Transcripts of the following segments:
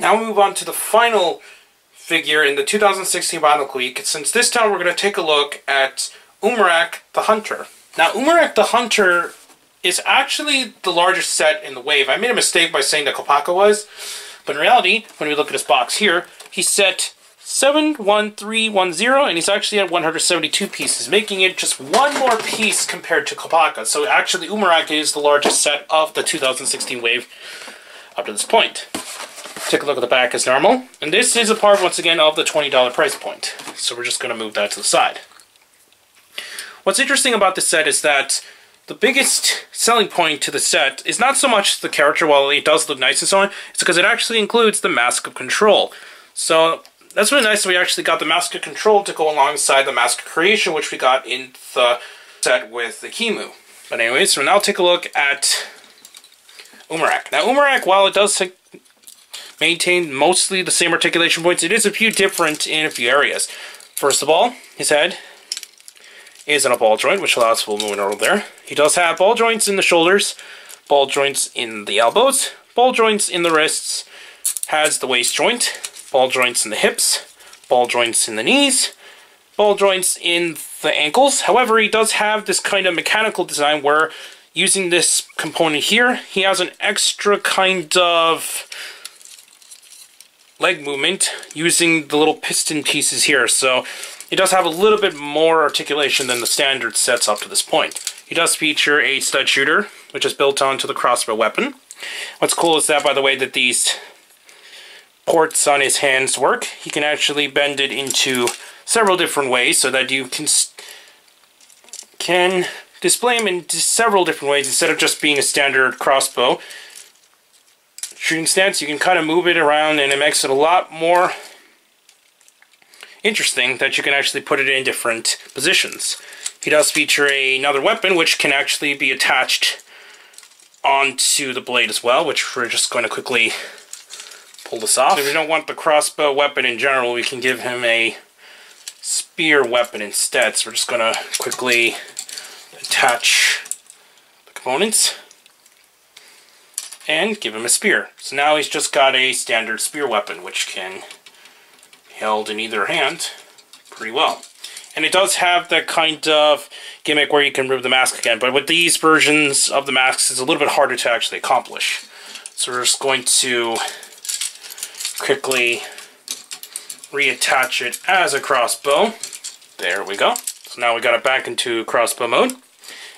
Now we move on to the final figure in the 2016 Bionicle Week. Since this time we're going to take a look at Umarak the Hunter. Now Umarak the Hunter is actually the largest set in the wave. I made a mistake by saying that Kopaka was, but in reality, when we look at his box here, he's set 71310 and he's actually at 172 pieces, making it just one more piece compared to Kopaka. So actually Umarak is the largest set of the 2016 wave up to this point. Take a look at the back as normal. And this is a part, once again, of the $20 price point. So we're just going to move that to the side. What's interesting about this set is that the biggest selling point to the set is not so much the character, while it does look nice and so on, it's because it actually includes the Mask of Control. So that's really nice that we actually got the Mask of Control to go alongside the Mask of Creation, which we got in the set with the Ekimu. But anyways, so now take a look at Umarak. Now Umarak, while it does maintain mostly the same articulation points, it is a few different in a few areas. First of all, his head is in a ball joint, which allows full movement over there. He does have ball joints in the shoulders, ball joints in the elbows, ball joints in the wrists, has the waist joint, ball joints in the hips, ball joints in the knees, ball joints in the ankles. However, he does have this kind of mechanical design where using this component here, he has an extra kind of leg movement using the little piston pieces here. So it does have a little bit more articulation than the standard sets up to this point. He does feature a stud shooter, which is built onto the crossbow weapon. What's cool is that, by the way, that these ports on his hands work. He can actually bend it into several different ways so that you can can display him in several different ways instead of just being a standard crossbow shooting stance. You can kind of move it around and it makes it a lot more interesting that you can actually put it in different positions. He does feature another weapon which can actually be attached onto the blade as well, which we're just going to quickly pull this off. If we don't want the crossbow weapon in general, we can give him a spear weapon instead. So we're just going to quickly attach the components and give him a spear. So now he's just got a standard spear weapon, which can held in either hand pretty well. And it does have that kind of gimmick where you can remove the mask again, but with these versions of the masks, it's a little bit harder to actually accomplish. So we're just going to quickly reattach it as a crossbow. There we go. So now we got it back into crossbow mode.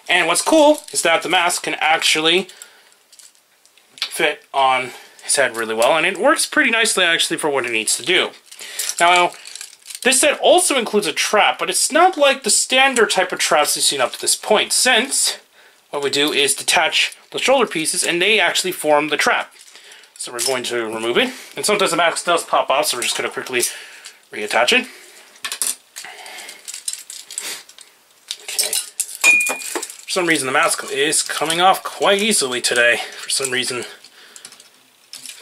And what's cool is that the mask can actually fit on his head really well, and it works pretty nicely actually for what it needs to do. Now, this set also includes a trap, but it's not like the standard type of traps we've seen up to this point, since what we do is detach the shoulder pieces and they actually form the trap. So we're going to remove it, and sometimes the mask does pop off, so we're just going to quickly reattach it. Okay. For some reason the mask is coming off quite easily today. For some reason,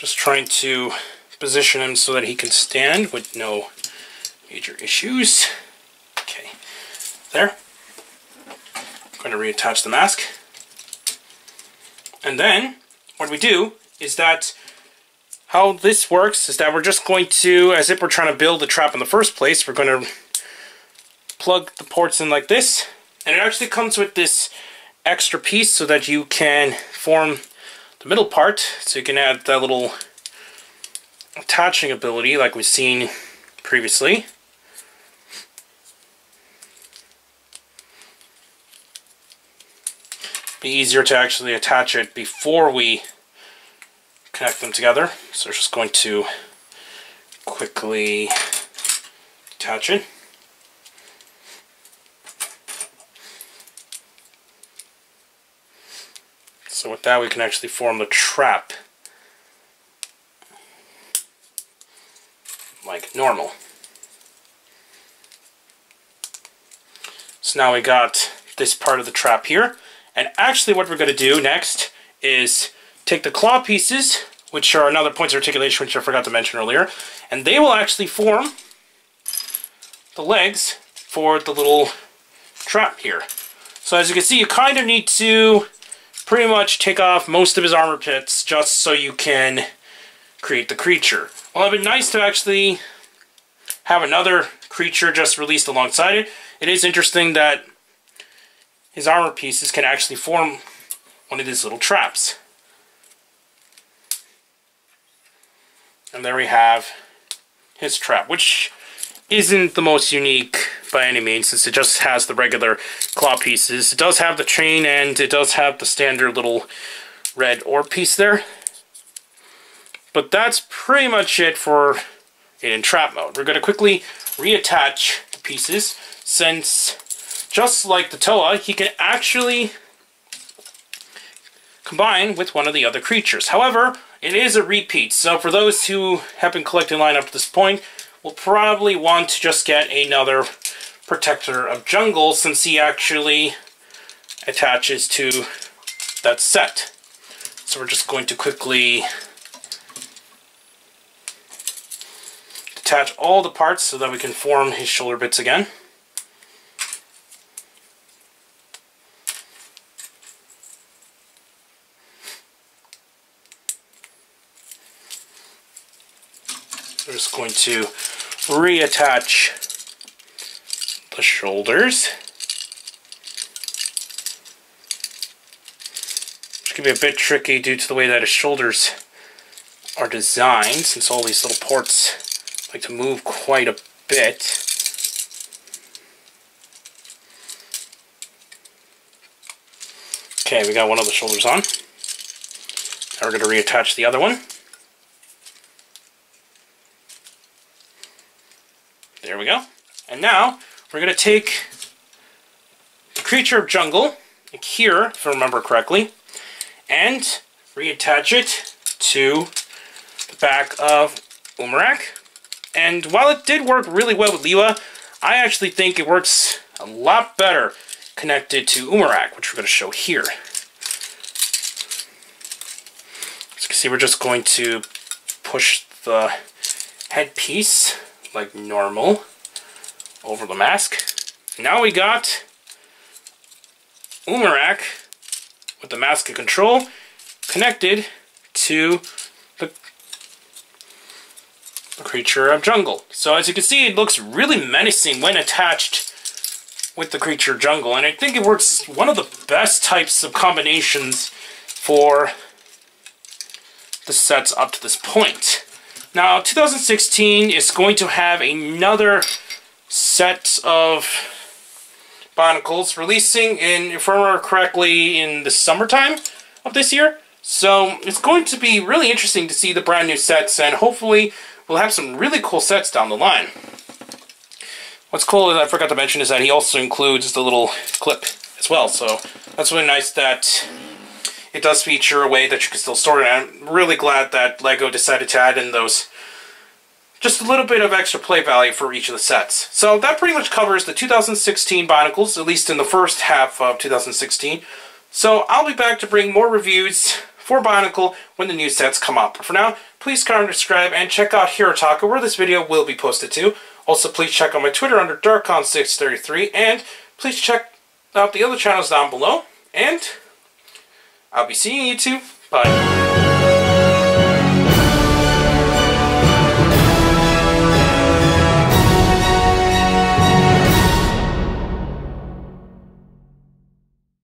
just trying to position him so that he can stand with no major issues. Okay, there. I'm going to reattach the mask. And then, what we do is that how this works is that we're just going to, as if we're trying to build a trap in the first place, we're going to plug the ports in like this. And it actually comes with this extra piece so that you can form the middle part. So you can add that little attaching ability like we've seen previously. Be easier to actually attach it before we connect them together. So we're just going to quickly attach it. So with that we can actually form the trap. like normal. So now we got this part of the trap here. And actually what we're going to do next is take the claw pieces, which are another points of articulation, which I forgot to mention earlier, and they will actually form the legs for the little trap here. So as you can see, you kind of need to pretty much take off most of his armor pits just so you can create the creature. Well, it'd be nice to actually have another creature just released alongside it. It is interesting that his armor pieces can actually form one of these little traps. And there we have his trap, which isn't the most unique by any means, since it just has the regular claw pieces. It does have the chain, and it does have the standard little red orb piece there. But that's pretty much it for it in trap mode. We're going to quickly reattach the pieces, since just like the Toa, he can actually combine with one of the other creatures. However, it is a repeat, so for those who have been collecting line up to this point, will probably want to just get another Protector of Jungle since he actually attaches to that set. So we're just going to quickly detach all the parts so that we can form his shoulder bits again. We're just going to reattach the shoulders. Which can be a bit tricky due to the way that his shoulders are designed, since all these little ports like to move quite a bit. Okay, we got one of the shoulders on. Now we're going to reattach the other one. There we go. And now we're going to take the creature of jungle, like here, if I remember correctly, and reattach it to the back of Umarak. And while it did work really well with Lewa, I actually think it works a lot better connected to Umarak, which we're going to show here. As you can see, we're just going to push the headpiece like normal over the mask. Now we got Umarak with the mask of control connected to the, the creature of jungle. So as you can see, it looks really menacing when attached with the creature jungle. And I think it works one of the best types of combinations for the sets up to this point. Now, 2016 is going to have another set of Bionicles releasing in, if I remember correctly, in the summertime of this year. So it's going to be really interesting to see the brand new sets, and hopefully we'll have some really cool sets down the line. What's cool, is I forgot to mention, is that he also includes the little clip as well. So that's really nice that it does feature a way that you can still store it. I'm really glad that LEGO decided to add in those just a little bit of extra play value for each of the sets. So that pretty much covers the 2016 Bionicles, at least in the first half of 2016. So I'll be back to bring more reviews for Bionicle when the new sets come up. But for now, please comment, subscribe, and check out Herotaku where this video will be posted to. Also, please check out my Twitter under Darkon633, and please check out the other channels down below. And I'll be seeing you two. Bye.